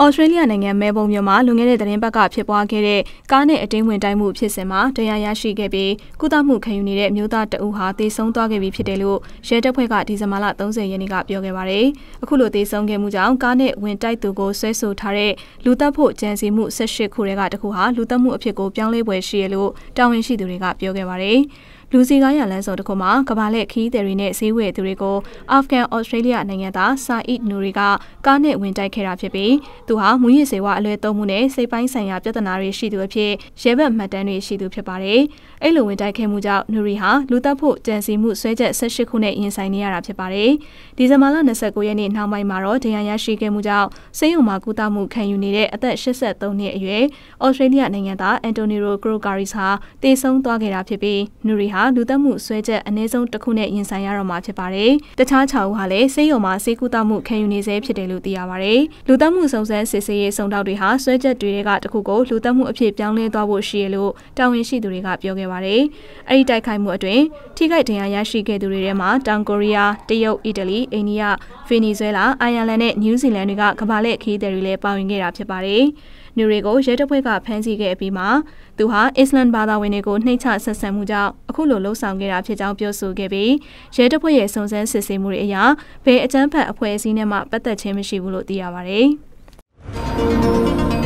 ဩစတြေးလျနိုင်ငံမဲဘုံမြို့မှာလွန်ခဲ့တဲ့သတင်းပတ်ကဖြစ်ပွားခဲ့တဲ့ကားနဲ့အတင်းဝင်တိုက်မှုဖြစ်စဉ်မှာတရားရရှိခဲ့ပြီးကုသမှုခံယူနေတဲ့မြို့သားတအူဟာတေဆုံးသွားခဲ့ပြီဖြစ်တယ်လို့ရဲတပ်ဖွဲ့ကဒီဇင်ဘာလ30ရက်နေ့ကပြောခဲ့ပါတယ်။အခုလိုတေဆုံးခဲ့မှုကြောင့်ကားနဲ့ဝင်တိုက်သူကိုဆွဲဆိုထားတဲ့လူသက်ဖို့ကြံစီမှု18ခုထဲကတခုဟာလူသက်မှုအဖြစ်ကိုပြောင်းလဲပွဲရှိရလို့တာဝန်ရှိသူတွေကပြောခဲ့ပါတယ်။ လူစီကားရလမ်းစုံတစ်ခုမှာကဘာလက်ခီးတယ်တွေနဲ့ဈေးဝယ်သူတွေကိုအာဖဂန်ဩစတြေးလျနိုင်ငံသားဆာအစ်နူရီကကားနဲ့ဝင်တိုက်ခဲ့တာဖြစ်ပြီးသူဟာမူရစ်စေဝါအလွဲသုံးမှုနဲ့စိတ်ပိုင်းဆိုင်ရာပြဿနာတွေရှိသူအဖြစ်ရဲဘက်မှတ်တမ်းတွေရှိသူဖြစ်ပါတယ်။အဲ့လိုဝင်တိုက်ခဲ့မှုကြောင့်နူရီဟာလူသက်ဖို့ကြံစီမှုဆွဲချက်18ခုနဲ့ရင်ဆိုင်နေရတာဖြစ်ပါတယ်။ဒီဇင်ဘာလ29ရက်နေ့နောက်ပိုင်းမှာတော့ဒဏ်ရာရရှိခဲ့မှုကြောင့်ဆေးရုံမှာကုသမှုခံယူနေတဲ့အသက်83နှစ်အရွယ်ဩစတြေးလျနိုင်ငံသားအန်တိုနီရိုဂရိုကာရီစ်ဟာတေဆုံးသွားခဲ့တာဖြစ်ပြီးနူရီဟာလူသက်မှုဆွဲချက်အနည်းဆုံးတစ်ခုနဲ့ရင်ဆိုင်ရတော့မှာဖြစ်ပါတယ်။တခြား6ဦးဟာလည်းဆေးရုံမှာဆေးကုသမှုခံယူနေဆဲဖြစ်တယ်လို့သိရပါတယ်။လူသက်မှုစုံစမ်းစစ်ဆေးရေးစုံတောက်တွေဟာဆွဲချက်တွေကတခုကိုလူသက်မှုအဖြစ်ပြောင်းလဲသွားဖို့ရှိရလို့တာဝန်ရှိသူတွေကပြောခဲ့ပါတယ်။အဲဒီတိုက်ခိုက်မှုအတွင်းထိခိုက်ဒဏ်ရာရရှိခဲ့သူတွေထဲမှာတောင်ကိုရီးယား၊တရုတ်၊အီတလီ၊အိန္ဒိယ၊ဗင်နီဇွဲလား၊အိုင်ယာလန်နဲ့နယူးဇီလန်တွေကကမ္ဘာလက်ခီးသည်တွေလည်းပါဝင်ခဲ့တာဖြစ်ပါတယ်။နူရီကိုရဲတပ်ဖွဲ့ကဖမ်းဆီးခဲ့ပြီးမှသူဟာအစ္စလမ်ဘာသာဝင်တွေကိုနှိမ့်ချဆက်ဆံမှုကြောင့်အခုလိုလှုံ့ဆော်ခဲ့တာဖြစ်ကြောင်းပြောဆိုခဲ့ပြီးရဲတပ်ဖွဲ့ရဲ့စုံစမ်းစစ်ဆေးမှုတွေအရဘယ်အကြမ်းဖက်အဖွဲ့အစည်းနဲ့မှပတ်သက်ခြင်းမရှိဘူးလို့သိရပါတယ်။